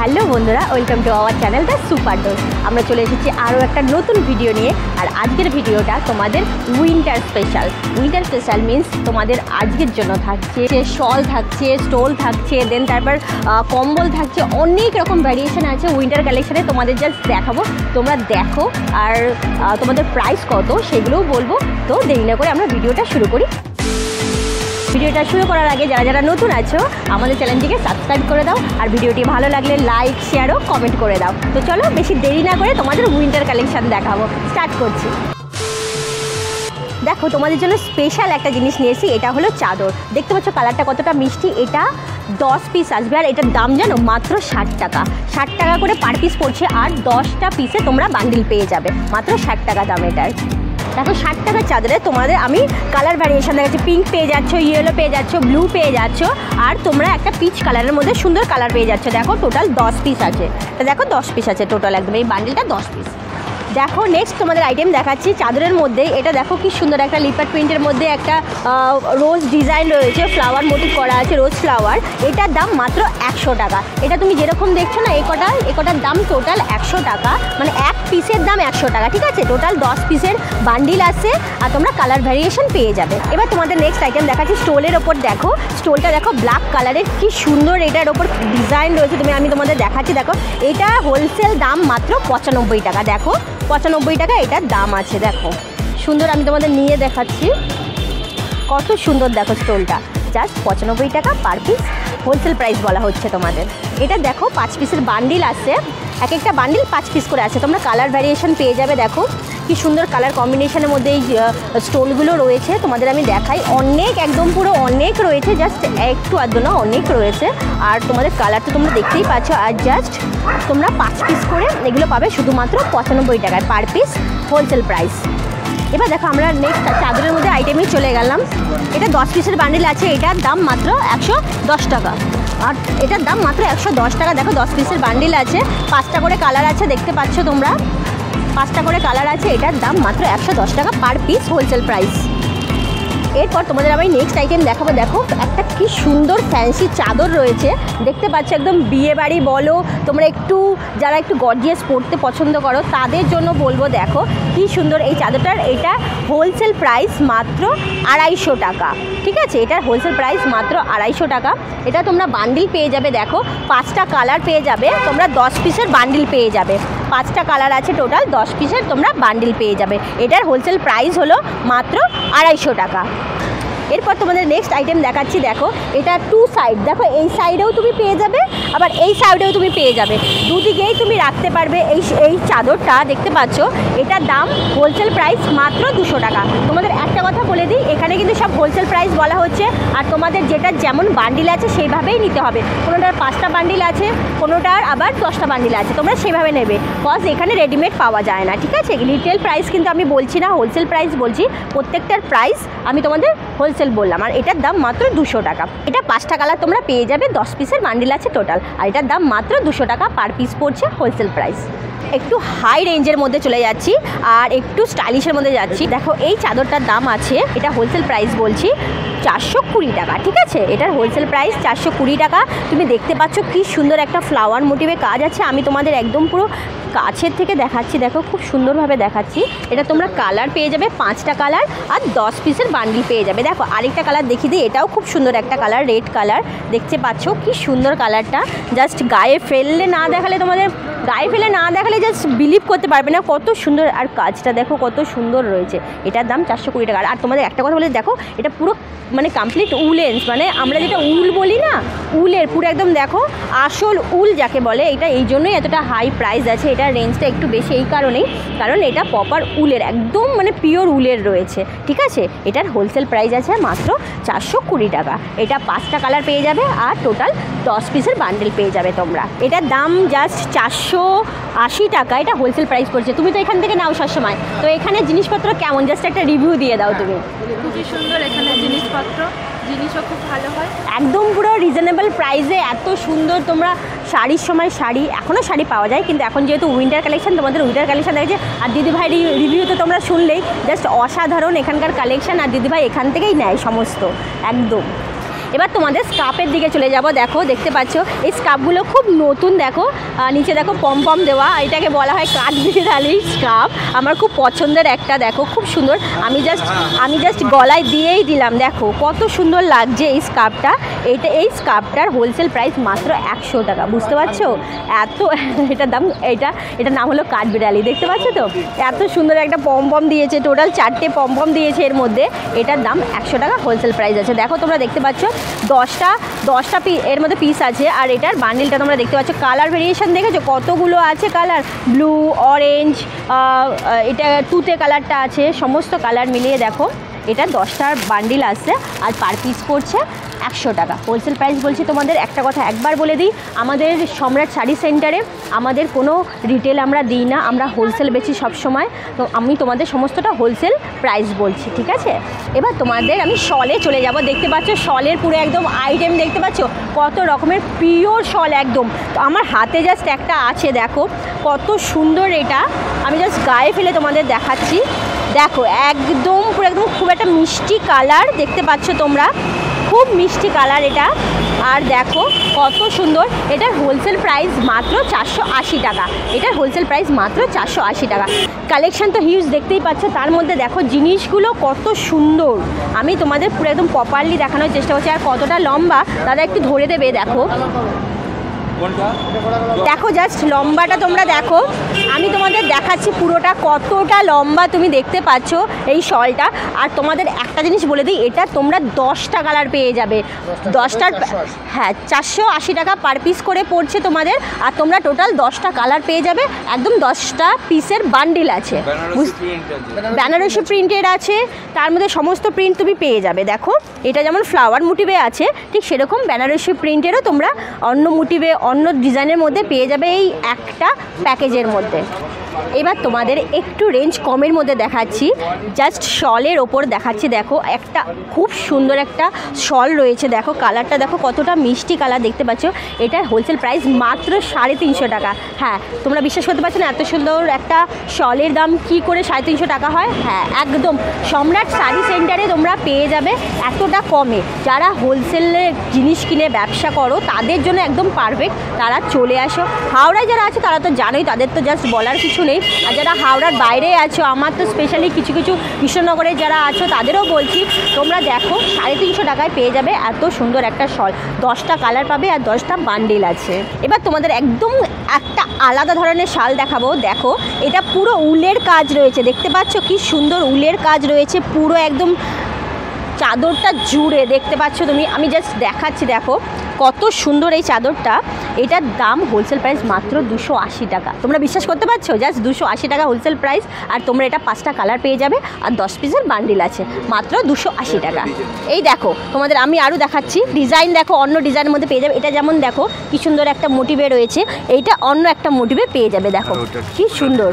Hello বন্ধুরা, welcome to our channel the super dose. আমরা চলে এসেছি আরও একটা নতুন ভিডিও নিয়ে, আর আজকের ভিডিওটা তোমাদের winter special. Winter special means তোমাদের আজকের জন্য থাকছে শল থাকছে, স্টোল থাকছে দেন তারপর কম্বল থাকছে, অনেক রকম ভ্যারিয়েশন আছে উইন্টার কালেকশানে, তোমাদের জাস্ট দেখাবো। তোমরা দেখো, আর তোমাদের প্রাইস কত, সেগুলোও বলব। তো দেরি না করে আমরা ভিডিওটা শুরু করি। ভিডিওটা শুরু করার আগে যারা যারা নতুন আছো, আমাদের চ্যানেলটিকে সাবস্ক্রাইব করে দাও। আর ভিডিওটি ভালো লাগলে লাইক শেয়ার ও কমেন্ট করে দাও। তো চলো, বেশি দেরি না করে তোমাদের উইন্টার কালেকশান দেখাবো। স্টার্ট করছি। দেখো, তোমাদের জন্য স্পেশাল একটা জিনিস নিয়েছি, এটা হলো চাদর। দেখতে পাচ্ছ কালারটা কতটা মিষ্টি? এটা দশ পিস আসবে, আর এটার দাম জানো, মাত্র ষাট টাকা। ষাট টাকা করে পার পিস পড়ছে, আর দশটা পিসে তোমরা বান্ডিল পেয়ে যাবে। মাত্র ষাট টাকা দাম এটার। দেখো ষাট টাকার চাদরে তোমাদের আমি কালার ভ্যারিয়েশন দেখাচ্ছি। পিঙ্ক পেয়ে যাচ্ছ ইয়েলো পেয়ে যাচ্ছ ব্লু পেয়ে যাচ্ছ, আর তোমরা একটা পিচ কালারের মধ্যে সুন্দর কালার পেয়ে যাচ্ছ। দেখো টোটাল দশ পিস আছে। তো দেখো দশ পিস আছে টোটাল একদম। এই বান্ডিলটা দশ পিস দেখো নেক্সট তোমাদের আইটেম দেখাচ্ছি চাদরের মধ্যে। এটা দেখো কি সুন্দর একটা লিপার প্রিন্টের মধ্যে একটা রোজ ডিজাইন রয়েছে ফ্লাওয়ার মোটিভ করা আছে রোজ ফ্লাওয়ার এটার দাম মাত্র একশো টাকা। এটা তুমি যেরকম দেখছ না একটা একটার দাম টোটাল একশো টাকা। মানে এক পিসের দাম একশো টাকা, ঠিক আছে? টোটাল দশ পিসের বান্ডিল আছে আর তোমরা কালার ভ্যারিয়েশন পেয়ে যাবে। এবার তোমাদের নেক্সট আইটেম দেখাচ্ছি স্টোলের ওপর দেখো। স্টোলটা দেখো ব্ল্যাক কালারের কি সুন্দর এটার ওপর ডিজাইন রয়েছে। তুমি, আমি তোমাদের দেখাচ্ছি, দেখো। এটা হোলসেল দাম মাত্র পঁচানব্বই টাকা, দেখো। পঁচানব্বই টাকা, এটার দাম আছে, দেখো। সুন্দর, আমি তোমাদের নিয়ে দেখাচ্ছি। কত সুন্দর দেখো স্টোনটা জাস্ট পঁচানব্বই টাকা পার পিস হোলসেল প্রাইস বলা হচ্ছে তোমাদের। এটা দেখো, পাঁচ পিসের বান্ডিল আছে। এক একটা বান্ডিল পাঁচ পিস করে আছে। তোমরা কালার ভ্যারিয়েশন পেয়ে যাবে, দেখো। কি সুন্দর কালার কম্বিনেশনের মধ্যে এই স্টোলগুলো রয়েছে। তোমাদের আমি দেখাই। অনেক, একদম পুরো অনেক রয়েছে। জাস্ট একটু আধ না, অনেক রয়েছে। আর তোমাদের কালার তো তোমরা দেখতেই পাচ্ছ। আর জাস্ট তোমরা পাঁচ পিস করে এগুলো পাবে শুধুমাত্র পঁচানব্বই টাকায় পার পিস হোলসেল প্রাইস এবার দেখো আমরা নেক্সট চাদরের মধ্যে আইটেমে চলে গেলাম। এটা দশ পিসের বান্ডিল আছে, এটার দাম মাত্র একশো দশ টাকা। আর এটার দাম মাত্র একশো দশ টাকা। দেখো দশ পিসের বান্ডিল আছে, পাঁচটা করে কালার আছে, দেখতে পাচ্ছ তোমরা? পাঁচটা করে কালার আছে, এটার দাম মাত্র একশো দশ টাকা পার পিস হোলসেল প্রাইস এরপর তোমাদের আমি নেক্সট আইটেম দেখাবো। দেখো, একটা কি সুন্দর ফ্যান্সি চাদর রয়েছে। দেখতে পাচ্ছ একদম বিয়ে বাড়ি বলো, তোমরা একটু, যারা একটু গর্জিয়াস পড়তে পছন্দ করো, তাদের জন্য বলব, দেখো, কি সুন্দর এই চাদরটার। এটা হোলসেল প্রাইস মাত্র আড়াইশো টাকা। ঠিক আছে? এটার হোলসেল প্রাইস মাত্র আড়াইশো টাকা। এটা তোমরা বান্ডিল পেয়ে যাবে, দেখো। পাঁচটা কালার পেয়ে যাবে, তোমরা দশ পিসের বান্ডিল পেয়ে যাবে। পাঁচটা কালার আছে টোটাল দশ পিসের তোমরা বান্ডিল পেয়ে যাবে। এটার হোলসেল প্রাইস হলো মাত্র আড়াইশো টাকা। এরপর তোমাদের নেক্সট আইটেম দেখাচ্ছি, দেখো। এটা টু সাইড দেখো, এই সাইডেও তুমি পেয়ে যাবে আবার এই সাইডেও তুমি পেয়ে যাবে। দুদিকেই তুমি রাখতে পারবে এই এই চাদরটা, দেখতে পাচ্ছ? এটার দাম হোলসেল প্রাইস মাত্র দুশো টাকা। তোমাদের একটা কথা বলে দিই, এখানে কিন্তু সব হোলসেল প্রাইস বলা হচ্ছে, আর তোমাদের যেটা যেমন বান্ডিল আছে সেইভাবেই নিতে হবে। কোনোটার পাঁচটা বান্ডিল আছে, কোনোটার আবার দশটা বান্ডিল আছে, তোমরা সেভাবে নেবে। কজ এখানে রেডিমেড পাওয়া যায় না, ঠিক আছে? রিটেল প্রাইস কিন্তু আমি বলছি না হোলসেল প্রাইস বলছি, প্রত্যেকটার প্রাইস আমি তোমাদের হোলসেল বললাম। আর এটার দাম মাত্র দুশো টাকা। এটা পাঁচটা কালার তোমরা পেয়ে যাবে, দশ পিসের বান্ডিল আছে টোটাল আর এটার দাম মাত্র দুশো টাকা পার পিস পড়ছে হোলসেল প্রাইস একটু হাই রেঞ্জের মধ্যে চলে যাচ্ছি, আর একটু স্টাইলিশের মধ্যে যাচ্ছি। দেখো, এই চাদরটার দাম আছে, এটা হোলসেল প্রাইস বলছি, চারশো কুড়ি টাকা, ঠিক আছে? এটার হোলসেল প্রাইস চারশো কুড়ি টাকা। তুমি দেখতে পাচ্ছ কি সুন্দর একটা ফ্লাওয়ার মোটিভে কাজ আছে। আমি তোমাদের একদম পুরো কাছের থেকে দেখাচ্ছি, দেখো খুব সুন্দরভাবে দেখাচ্ছি। এটা তোমরা কালার পেয়ে যাবে, পাঁচটা কালার আর দশ পিসের বান্ডিল পেয়ে যাবে। দেখো, আরেকটা কালার দেখিয়ে দিই, এটাও খুব সুন্দর একটা কালার রেড কালার দেখতে পাচ্ছ কি সুন্দর কালারটা জাস্ট গায়ে ফেললে না দেখালে তোমাদের, গায়ে ফেলে না দেখালে জাস্ট বিলিভ করতে পারবে না। কত সুন্দর, আর কাজটা দেখো কত সুন্দর রয়েছে। এটার দাম চারশো কুড়ি টাকা। আর তোমাদের একটা কথা বলে দেখো, এটা পুরো মানে কমপ্লিট উলেন্স মানে আমরা যেটা উল বলি না, উলের, পুরো একদম দেখো, আসল উল যাকে বলে, এটা এই জন্যই এতটা হাই প্রাইস আছে। এটার রেঞ্জটা একটু বেশি এই কারণেই, কারণ এটা প্রপার উলের, একদম মানে পিওর উলের রয়েছে, ঠিক আছে? এটার হোলসেল প্রাইস আছে মাত্র চারশো কুড়ি টাকা। এটা পাঁচটা কালার পেয়ে যাবে আর টোটাল দশ পিসের বান্ডেল পেয়ে যাবে তোমরা। এটার দাম জাস্ট চারশো আশি টাকা, এটা হোলসেল প্রাইস পড়ছে। তুমি তো এখান থেকে নাও সবসময়। তো এখানে জিনিসপত্র কেমন? জাস্ট একটা রিভিউ দিয়ে দাও তুমি। খুবই সুন্দর এখানে জিনিসপত্র। জিনিসও খুব ভালো হয়। একদম পুরো রিজনেবল প্রাইসে এত সুন্দর তোমরা শাড়ির সময় শাড়ি এখনও শাড়ি পাওয়া যায়, কিন্তু এখন যেহেতু উইন্টার কালেকশন তোমাদের উইন্টার কালেকশন দেখেছে আর দিদিভাই রিভিউ তো তোমরা শুনলেই জাস্ট অসাধারণ এখানকার কালেকশন আর দিদিভাই এখান থেকেই নেয় সমস্ত, একদম। এবার তোমাদের স্কার্পের দিকে চলে যাব। দেখো, দেখতে পাচ্ছ, এই স্কার্পগুলো খুব নতুন, দেখো। নিচে দেখো পম পম দেওয়া, এটাকে বলা হয় কাঠবিড়ালি স্কার্প আমার খুব পছন্দের একটা, দেখো, খুব সুন্দর। আমি জাস্ট আমি জাস্ট গলায় দিয়েই দিলাম, দেখো, কত সুন্দর লাগছে এই স্কার্পটা এইটা, এই স্কার্পটার হোলসেল প্রাইস মাত্র একশো টাকা, বুঝতে পারছ? এত এটার দাম, এটা, এটার নাম হলো কাঠবিড়ালি দেখতে পাচ্ছ তো? এত সুন্দর একটা পম পম দিয়েছে, টোটাল চারটে পম পম দিয়েছে এর মধ্যে। এটার দাম একশো টাকা হোলসেল প্রাইস আছে। দেখো, তোমরা দেখতে পাচ্ছ দশটা দশটা পি এর মধ্যে পিস আছে। আর এটার বান্ডিলটা তোমরা দেখতে পাচ্ছ। কালার ভেরিয়েশন দেখেছ? কতগুলো আছে কালার ব্লু অরেঞ্জ এটা তুতে কালারটা আছে। সমস্ত কালার মিলিয়ে দেখো, এটা দশটার বান্ডিল আসছে আর পার পিস পড়ছে একশো টাকা। হোলসেল প্রাইস বলছি তোমাদের, একটা কথা একবার বলে দিই, আমাদের সম্রাট শাড়ি সেন্টারে আমাদের কোনো রিটেল আমরা দিই না, আমরা হোলসেল বেচি সবসময়। তো আমি তোমাদের সমস্তটা হোলসেল প্রাইস বলছি, ঠিক আছে? এবার তোমাদের আমি শলে চলে যাব, দেখতে পাচ্ছ শলের পুরো একদম আইটেম দেখতে পাচ্ছ? কত রকমের পিওর শল একদম। তো আমার হাতে জাস্ট একটা আছে, দেখো, কত সুন্দর এটা। আমি জাস্ট গায়ে ফেলে তোমাদের দেখাচ্ছি। দেখো, একদম পুরো একদম খুব একটা মিষ্টি কালার দেখতে পাচ্ছ তোমরা। খুব মিষ্টি কালার এটা। আর দেখো কত সুন্দর। এটার হোলসেল প্রাইস মাত্র চারশো আশি টাকা। এটার হোলসেল প্রাইস মাত্র চারশো আশি টাকা। কালেকশান তো হিউজ দেখতেই পাচ্ছ। তার মধ্যে দেখো জিনিসগুলো কত সুন্দর। আমি তোমাদের পুরো একদম প্রপারলি দেখানোর চেষ্টা করছি। আর কতটা লম্বা দাদা একটু ধরে দেবে দেখো। দেখো জাস্ট লম্বাটা তোমরা দেখো। আমি তোমাদের দেখাচ্ছি পুরোটা কতটা লম্বা তুমি দেখতে পাচ্ছ এই শলটা। আর তোমাদের একটা জিনিস বলে দিই এটা তোমরা দশটা কালার পেয়ে যাবে। দশটার হ্যাঁ চারশো আশি টাকা পার পিস করে পড়ছে তোমাদের। আর তোমরা টোটাল দশটা কালার পেয়ে যাবে। একদম দশটা পিসের বান্ডিল আছে। বেনারসি প্রিন্টের আছে। তার মধ্যে সমস্ত প্রিন্ট তুমি পেয়ে যাবে দেখো। এটা যেমন ফ্লাওয়ার মোটিভে আছে ঠিক সেরকম বেনারসি প্রিন্টেরও তোমরা অন্য মোটিভে অন্য ডিজাইনের মধ্যে পেয়ে যাবে এই একটা প্যাকেজের মধ্যে। Thank you. এবার তোমাদের একটু রেঞ্জ কমের মধ্যে দেখাচ্ছি। জাস্ট শলের ওপর দেখাচ্ছি, দেখো, একটা খুব সুন্দর একটা শল রয়েছে। দেখো কালারটা দেখো, কতটা মিষ্টি কালার দেখতে পাচ্ছ। এটার হোলসেল প্রাইস মাত্র সাড়ে তিনশো টাকা। হ্যাঁ তোমরা বিশ্বাস করতে পারছ না এত সুন্দর একটা শলের দাম কি করে সাড়ে তিনশো টাকা হয়? হ্যাঁ একদম। সম্রাট শাড়ি সেন্টারে তোমরা পেয়ে যাবে এতটা কমে। যারা হোলসেলে জিনিস কিনে ব্যবসা করো, তাদের জন্য একদম পারফেক্ট তারা চলে আসো। হাওড়ায় যারা আছে, তারা তো জানোই, তাদের তো জাস্ট বলার কিছু নেই আর যারা হাওড়ার বাইরে আছো, আমার তো স্পেশালি কিছু কিছু কৃষ্ণনগরে যারা আছো, তাদেরও বলছি, তোমরা দেখো, সাড়ে তিনশো টাকায় পেয়ে যাবে এত সুন্দর একটা শল। দশটা কালার পাবে আর দশটা বান্ডিল আছে। এবার তোমাদের একদম একটা আলাদা ধরনের শাল দেখাবো। দেখো, এটা পুরো উলের কাজ রয়েছে। দেখতে পাচ্ছ কি সুন্দর উলের কাজ রয়েছে, পুরো একদম চাদরটা জুড়ে। দেখতে পাচ্ছ তুমি? আমি জাস্ট দেখাচ্ছি, দেখো। কত সুন্দর এই চাদরটা। এটার দাম হোলসেল প্রাইস মাত্র দুশো আশি টাকা। তোমরা বিশ্বাস করতে পারছ? জাস্ট দুশো আশি টাকা হোলসেল প্রাইস আর তোমরা এটা পাঁচটা কালার পেয়ে যাবে আর দশ পিসের বান্ডিল আছে। মাত্র দুশো আশি টাকা। এই দেখো তোমাদের আমি আরও দেখাচ্ছি। ডিজাইন দেখো অন্য ডিজাইনের মধ্যে পেয়ে যাবে। এটা যেমন দেখো কি সুন্দর একটা মোটিভে রয়েছে। এইটা অন্য একটা মোটিভে পেয়ে যাবে দেখো। কি সুন্দর।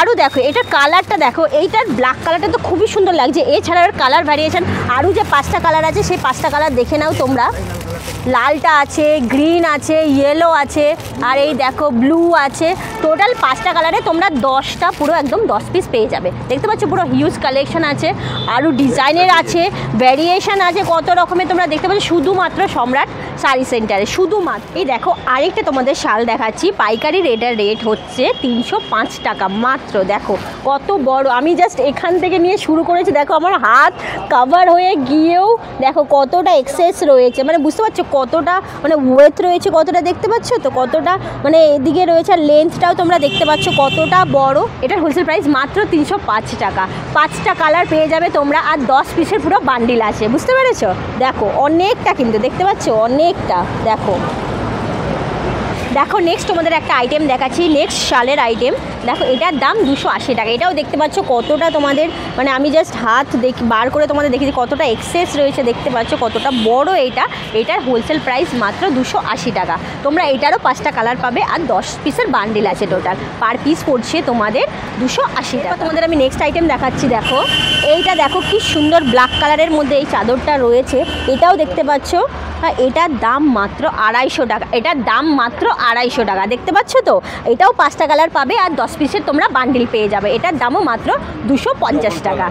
আরও দেখো এটার কালারটা দেখো এইটার ব্ল্যাক কালারটা তো খুবই সুন্দর লাগছে। এছাড়া কালার ভ্যারিয়েশন আরও যে পাঁচটা কালার আছে সেই পাঁচটা কালার দেখে নাও তোমরা। লালটা আছে গ্রিন আছে ইয়েলো আছে, আর এই দেখো ব্লু আছে। টোটাল পাঁচটা কালারে তোমরা দশটা পুরো একদম দশ পিস পেয়ে যাবে। দেখতে পাচ্ছ পুরো হিউজ কালেকশন আছে আরও ডিজাইনের আছে ভ্যারিয়েশন আছে, কত রকমের তোমরা দেখতে পাচ্ছ। শুধুমাত্র সম্রাট শাড়ি সেন্টারে শুধুমাত্র। এই দেখো, আরেকটা তোমাদের শাল দেখাচ্ছি, পাইকারি রেটের রেট হচ্ছে তিনশো পাঁচ টাকা মাত্র। দেখো, কত বড়। আমি জাস্ট এখান থেকে নিয়ে শুরু করেছি, দেখো আমার হাত কাভার হয়ে গিয়েও, দেখো কতটা এক্সেস রয়েছে। মানে বুঝতে পারছ কতটা মানে ওয়েথ রয়েছে কতটা দেখতে পাচ্ছ তো? কতটা মানে এদিকে রয়েছে আর লেন্থটাও তোমরা দেখতে পাচ্ছ কতটা বড়। এটার হোলসেল প্রাইস মাত্র তিনশো পাঁচ টাকা। পাঁচটা কালার পেয়ে যাবে তোমরা আর দশ পিসের পুরো বান্ডিল আছে, বুঝতে পেরেছ? দেখো, অনেকটা কিন্তু, দেখতে পাচ্ছ? অনেকটা, দেখো। দেখো নেক্সট তোমাদের একটা আইটেম দেখাচ্ছি নেক্সট শালের আইটেম দেখো, এটার দাম দুশো আশি টাকা। এটাও দেখতে পাচ্ছ কতটা তোমাদের মানে আমি জাস্ট হাত দেখি বার করে তোমাদের দেখেছি কতটা এক্সেস রয়েছে দেখতে পাচ্ছ, কতটা বড় এটা। এটার হোলসেল প্রাইস মাত্র দুশো আশি টাকা। তোমরা এটারও পাঁচটা কালার পাবে আর দশ পিসের বান্ডিল আছে টোটাল পার পিস পড়ছে তোমাদের দুশো আশি টাকা। তোমাদের আমি নেক্সট আইটেম দেখাচ্ছি, দেখো। এইটা দেখো কি সুন্দর ব্ল্যাক কালারের মধ্যে এই চাদরটা রয়েছে। এটাও দেখতে পাচ্ছ এটার দাম মাত্র আড়াইশো টাকা। এটার দাম মাত্র আড়াইশো টাকা। দেখতে পাচ্ছ তো? এটাও পাঁচটা কালার পাবে আর দশ পিসের তোমরা বান্ডিল পেয়ে যাবে। এটার দামও মাত্র দুশো টাকা।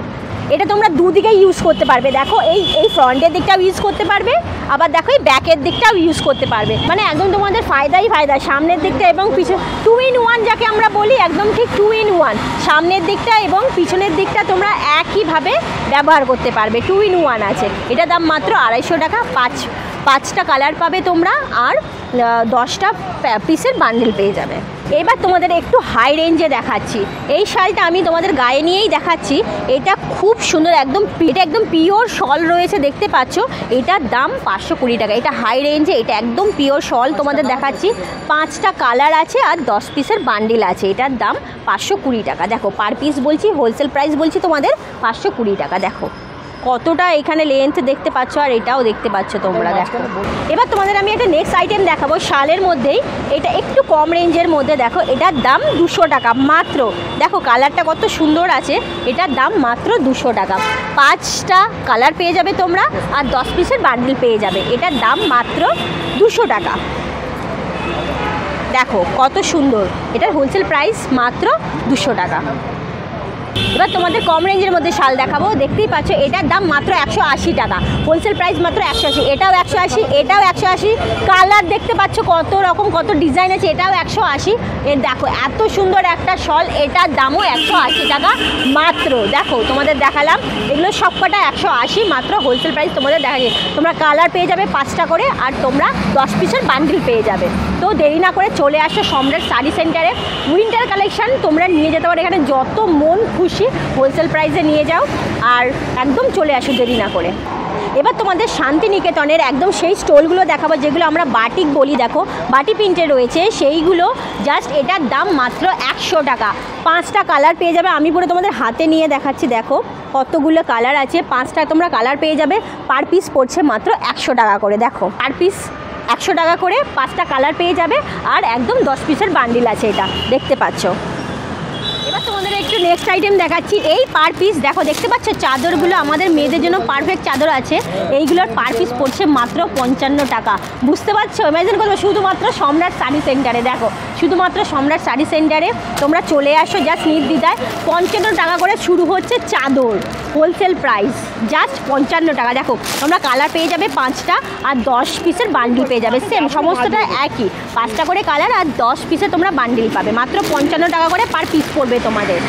এটা তোমরা দুদিকে ইউজ করতে পারবে। দেখো, এই এই ফ্রন্টের দিকটাও ইউজ করতে পারবে, আবার দেখো, এই ব্যাকের দিকটাও ইউজ করতে পারবে। মানে একদম তোমাদের ফায়দাই ফায়দা। সামনের দিকটা এবং পিছনে টু ইন ওয়ান যাকে আমরা বলি, একদম ঠিক টু ইন ওয়ান সামনের দিকটা এবং পিছনের দিকটা তোমরা একইভাবে ব্যবহার করতে পারবে। টু ইন ওয়ান আছে। এটা দাম মাত্র আড়াইশো টাকা, পাঁচ পাঁচটা কালার পাবে তোমরা আর দশটা পিসের বান্ডেল পেয়ে যাবে। এবার তোমাদের একটু হাই রেঞ্জে দেখাচ্ছি। এই শাড়িটা আমি তোমাদের গায়ে নিয়েই দেখাচ্ছি। এটা খুব সুন্দর একদম এটা একদম পিওর শল রয়েছে দেখতে পাচ্ছ? এটার দাম পাঁচশো কুড়ি টাকা। এটা হাই রেঞ্জে এটা একদম পিওর শল তোমাদের দেখাচ্ছি। পাঁচটা কালার আছে আর দশ পিসের বান্ডিল আছে। এটার দাম পাঁচশো কুড়ি টাকা। দেখো পার পিস বলছি হোলসেল প্রাইস বলছি তোমাদের পাঁচশো কুড়ি টাকা। দেখো কতটা এখানে লেন্থ দেখতে পাচ্ছ আর এটাও দেখতে পাচ্ছ তোমরা দেখো। এবার তোমাদের আমি একটা নেক্সট আইটেম দেখাবো শালের মধ্যেই। এটা একটু কম রেঞ্জের মধ্যে দেখো এটার দাম দুশো টাকা মাত্র। দেখো কালারটা কত সুন্দর আছে এটার দাম মাত্র দুশো টাকা। পাঁচটা কালার পেয়ে যাবে তোমরা আর দশ পিসের বান্ডিল পেয়ে যাবে এটার দাম মাত্র দুশো টাকা। দেখো কত সুন্দর এটার হোলসেল প্রাইস মাত্র দুশো টাকা। এবার তোমাদের কম রেঞ্জের মধ্যে শাল দেখাবো। দেখতেই পাচ্ছ, এটার দাম মাত্র একশো আশি টাকা। হোলসেল প্রাইস মাত্র একশো আশি। এটাও একশো আশি, এটাও একশো আশি। কালার দেখতে পাচ্ছ, কত রকম, কত ডিজাইন আছে, এটাও একশো আশি। দেখো, এত সুন্দর একটা শল, এটার দামও একশো আশি টাকা মাত্র। দেখো, তোমাদের দেখালাম, এগুলো সবকটা একশো আশি মাত্র হোলসেল প্রাইস তোমাদের দেখা যায় তোমরা কালার পেয়ে যাবে পাঁচটা করে, আর তোমরা দশ পিসের বান্ডিল পেয়ে যাবে। তো দেরি না করে চলে আসো সম্রাট শাড়ি সেন্টারে উইন্টার কালেকশন তোমরা নিয়ে যেতে পারো, এখানে যত মন খুশি হোলসেল প্রাইসে নিয়ে যাও আর একদম চলে আসো দেরি না করে। এবার তোমাদের শান্তিনিকেতনের একদম সেই স্টলগুলো দেখাবো যেগুলো আমরা বাটিক বলি, দেখো। বাটি প্রিন্টে রয়েছে, সেইগুলো জাস্ট এটার দাম মাত্র একশো টাকা। পাঁচটা কালার পেয়ে যাবে, আমি পুরো তোমাদের হাতে নিয়ে দেখাচ্ছি, দেখো। কতগুলো কালার আছে, পাঁচটা তোমরা কালার পেয়ে যাবে পার পিস পড়ছে মাত্র একশো টাকা করে, দেখো। পার পিস একশো টাকা করে, পাঁচটা কালার পেয়ে যাবে, আর একদম দশ পিসের বান্ডিল আছে এটা, দেখতে পাচ্ছ। তোমাদের নেক্সট আইটেম দেখাচ্ছি। এই পার পিস দেখো, দেখতে পাচ্ছ, চাদরগুলো আমাদের মেয়েদের জন্য পারফেক্ট চাদর আছে। এইগুলোর পার পিস পড়ছে মাত্র পঞ্চান্ন টাকা। বুঝতে পারছ? ইমাজিন করব, শুধুমাত্র সম্রাট শাড়ি সেন্টারে দেখো। শুধুমাত্র সম্রাট শাড়ি সেন্টারে তোমরা চলে আসো জাস্ট নির্দ্বিধায়। পঞ্চান্ন টাকা করে শুরু হচ্ছে চাদর হোলসেল প্রাইস জাস্ট পঞ্চান্ন টাকা। দেখো, তোমরা কালার পেয়ে যাবে পাঁচটা আর দশ পিসের বান্ডিল পেয়ে যাবে। সেম সমস্তটা একই। পাঁচটা করে কালার আর দশ পিসে তোমরা বান্ডিল পাবে। মাত্র পঞ্চান্ন টাকা করে পার পিস পড়বে তোমাদের।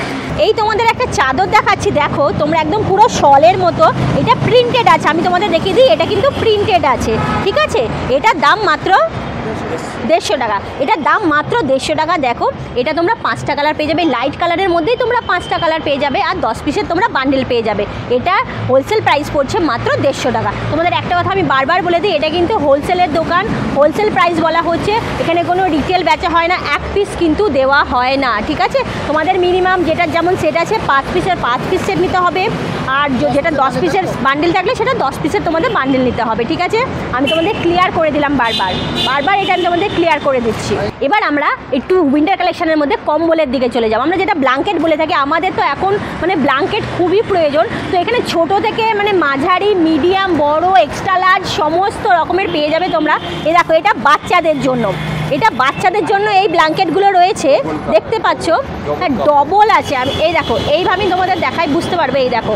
এই তোমাদের একটা চাদর দেখাচ্ছি, দেখো, তোমরা একদম পুরো শলের মতো। এটা প্রিন্টেড আছে, আমি তোমাদের দেখিয়ে দিই, এটা কিন্তু প্রিন্টেড আছে, ঠিক আছে? এটার দাম মাত্র দেড়শো টাকা। এটার দাম মাত্র দেড়শো টাকা, দেখো। এটা তোমরা পাঁচটা কালার পেয়ে যাবে। লাইট কালারের মধ্যেই তোমরা পাঁচটা কালার পেয়ে যাবে আর দশ পিসের তোমরা বান্ডেল পেয়ে যাবে। এটা হোলসেল প্রাইস পড়ছে মাত্র দেড়শো টাকা। তোমাদের একটা কথা আমি বারবার বলে দিই, এটা কিন্তু হোলসেলের দোকান। হোলসেল প্রাইস বলা হচ্ছে। এখানে কোনো রিটেল বেচা হয় না। এক পিস কিন্তু দেওয়া হয় না, ঠিক আছে? তোমাদের মিনিমাম যেটার যেমন সেট আছে, পাঁচ পিসের পাঁচ পিস সেট নিতে হবে। আর যেটা দশ পিসের বান্ডিল থাকলে সেটা দশ পিসের তোমাদের বান্ডিল নিতে হবে, ঠিক আছে? আমি তোমাদের ক্লিয়ার করে দিলাম বারবার। বারবার এটা আমি তোমাদের ক্লিয়ার করে দিচ্ছি। এবার আমরা একটু উইন্টার কালেকশনের মধ্যে কম্বলের দিকে চলে যাব। আমরা যেটা ব্ল্যাঙ্কেট বলে থাকি, আমাদের তো এখন মানে ব্ল্যাঙ্কেট খুবই প্রয়োজন। তো এখানে ছোট থেকে মানে মাঝারি মিডিয়াম বড় এক্সট্রা লার্জ সমস্ত রকমের পেয়ে যাবে তোমরা। এ দেখো, এটা বাচ্চাদের জন্য। এটা বাচ্চাদের জন্য এই ব্ল্যাঙ্কেটগুলো রয়েছে। দেখতে পাচ্ছ? হ্যাঁ ডবল আছে। আমি, এই দেখো, এইভাবে তোমাদের দেখাই বুঝতে পারবে, এই দেখো।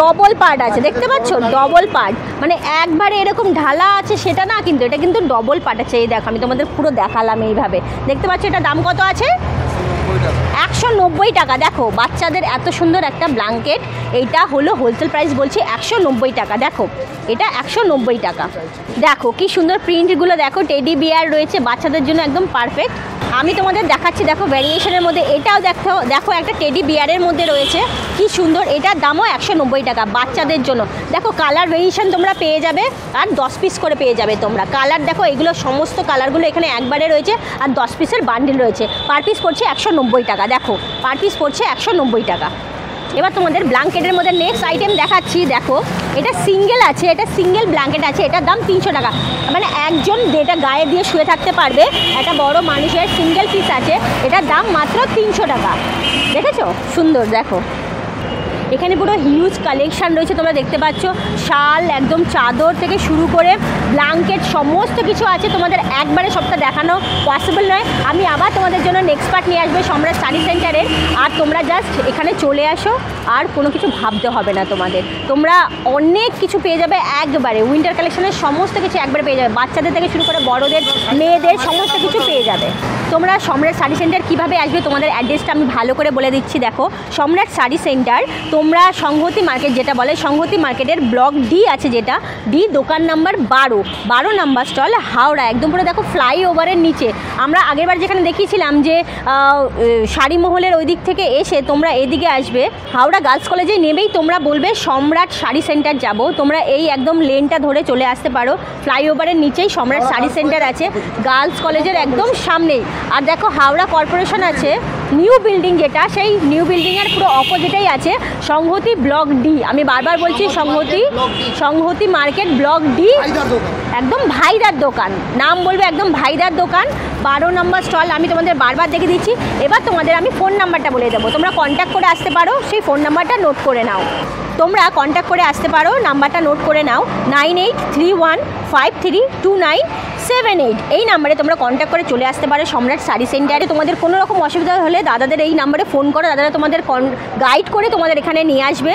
ডবল পার্ট আছে। দেখতে পাচ্ছ? ডবল পার্ট মানে একবারে এরকম ঢালা আছে সেটা না, কিন্তু এটা কিন্তু ডবল পার্ট আছে। এই দেখো, আমি তোমাদের পুরো দেখালাম এইভাবে। দেখতে পাচ্ছ এটা দাম কত আছে? একশো নব্বই টাকা। দেখো, বাচ্চাদের এত সুন্দর একটা ব্ল্যাঙ্কেট এইটা হলো হোলসেল প্রাইস বলছি একশো নব্বই টাকা। দেখো, এটা একশো নব্বই টাকা। দেখো, কি সুন্দর প্রিন্টগুলো দেখো টেডি বিয়ার রয়েছে, বাচ্চাদের জন্য একদম পারফেক্ট আমি তোমাদের দেখাচ্ছি, দেখো ভ্যারিয়েশনের মধ্যে। এটাও দেখো দেখো, একটা টেডি বিয়ারের মধ্যে রয়েছে। কি সুন্দর, এটার দামও একশো নব্বই টাকা বাচ্চাদের জন্য। দেখো কালার ভেরিয়েশন তোমরা পেয়ে যাবে, আর দশ পিস করে পেয়ে যাবে তোমরা। কালার দেখো, এগুলো সমস্ত কালারগুলো এখানে একবারে রয়েছে, আর দশ পিসের বান্ডিল রয়েছে। পার পিস পড়ছে একশো টাকা। পার পিস পড়ছে একশো নব্বই টাকা। এবার তোমাদের ব্ল্যাঙ্কেটের মধ্যে নেক্সট আইটেম দেখাচ্ছি, দেখো, এটা সিঙ্গেল আছে, এটা সিঙ্গেল ব্ল্যাঙ্কেট আছে, এটার দাম তিনশো টাকা। মানে একজন যেটা গায়ে দিয়ে শুয়ে থাকতে পারবে, একটা বড় মানুষের সিঙ্গেল পিস আছে, এটার দাম মাত্র তিনশো টাকা। দেখেছ? সুন্দর, দেখো। এখানে পুরো হিউজ কালেকশান রয়েছে, তোমরা দেখতে পাচ্ছ। শাল, একদম চাদর থেকে শুরু করে ব্ল্যাঙ্কেট সমস্ত কিছু আছে তোমাদের একবারে সবটা দেখানো পসিবল নয়। আমি আবার তোমাদের জন্য নেক্সট পার্ট নিয়ে আসবে, সম্রাট শাড়ি সেন্টারে আর তোমরা জাস্ট এখানে চলে আসো, আর কোনো কিছু ভাবতে হবে না তোমাদের। তোমরা অনেক কিছু পেয়ে যাবে একবারে। উইন্টার কালেকশনের সমস্ত কিছু একবারে পেয়ে যাবে। বাচ্চাদের থেকে শুরু করে বড়দের, মেয়েদের সমস্ত কিছু পেয়ে যাবে। তোমরা সম্রাট শাড়ি সেন্টার কীভাবে আসবে তোমাদের অ্যাড্রেসটা আমি ভালো করে বলে দিচ্ছি, দেখো। সম্রাট শাড়ি সেন্টার তোমরা সংহতি মার্কেট যেটা বলে সংহতি মার্কেটের ব্লক ডি আছে যেটা। ডি দোকান নাম্বার বারো। বারো নাম্বার স্টল হাওড়া। একদম পুরো দেখো ফ্লাইওভারের নিচে। আমরা আগেরবার যেখানে দেখিয়েছিলাম যে আহ, শাড়ি মহলের ওই দিক থেকে এসে তোমরা এদিকে আসবে। হাওড়া গার্লস কলেজে নেবেই তোমরা বলবে সম্রাট শাড়ি সেন্টার যাব। তোমরা এই একদম লেনটা ধরে চলে আসতে পারো। ফ্লাইওভারের নিচেই সম্রাট শাড়ি সেন্টার আছে। গার্লস কলেজের একদম সামনেই। আর দেখো হাওড়া কর্পোরেশন আছে। নিউ বিল্ডিং যেটা সেই নিউ বিল্ডিংয়ের পুরো অপোজিটেই আছে সংহতি ব্লক ডি আমি বারবার বলছি সংহতি সংহতি মার্কেট ব্লক ডি একদম ভাইদার দোকান। নাম বলবে একদম ভাইদার দোকান। বারো নম্বর স্টল আমি তোমাদের বারবার দেখে দিচ্ছি। এবার তোমাদের আমি ফোন নাম্বারটা বলে দেবো। তোমরা কন্ট্যাক্ট করে আসতে পারো সেই ফোন নাম্বারটা নোট করে নাও। তোমরা কন্ট্যাক্ট করে আসতে পারো নাম্বারটা নোট করে নাও। Nine eight three one five three two nine seven eight এই নাম্বারে তোমরা কন্ট্যাক্ট করে চলে আসতে পারো সম্রাট শাড়ি সেন্টারে। তোমাদের কোনো রকম অসুবিধা হলে দাদাদের এই নাম্বারে ফোন করো। দাদারা তোমাদের গাইড করে তোমাদের এখানে নিয়ে আসবে।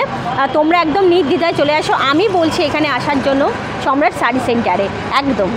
তোমরা একদম নির্দ্বিধায় চলে আসো। আমি বলছি এখানে আসার জন্য সম্রাট শাড়ি সেন্টারে। একদম।